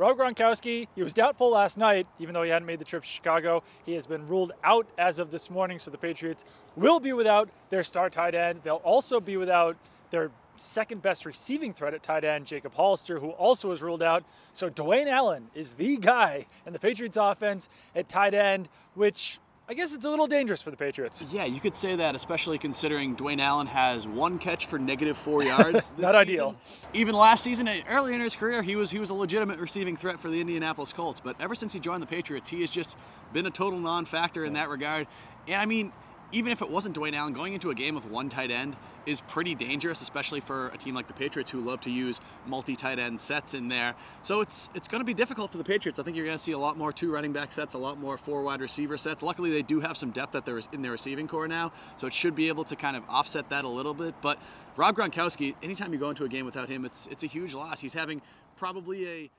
Rob Gronkowski, he was doubtful last night, even though he hadn't made the trip to Chicago. He has been ruled out as of this morning, so the Patriots will be without their star tight end. They'll also be without their second best receiving threat at tight end, Jacob Hollister, who also was ruled out. So Dwayne Allen is the guy in the Patriots offense at tight end, which I guess it's a little dangerous for the Patriots. Yeah, you could say that, especially considering Dwayne Allen has one catch for negative four yards. Not ideal. Even last season, uh, earlier in his career, he was he was a legitimate receiving threat for the Indianapolis Colts. But ever since he joined the Patriots, he has just been a total non-factor in that regard. And I mean, even if it wasn't Dwayne Allen, going into a game with one tight end is pretty dangerous, especially for a team like the Patriots who love to use multi-tight end sets in there. So it's it's going to be difficult for the Patriots. I think you're going to see a lot more two running back sets, a lot more four wide receiver sets. Luckily, they do have some depth that there in their receiving corps now, so it should be able to kind of offset that a little bit. But Rob Gronkowski, anytime you go into a game without him, it's it's a huge loss. He's having probably a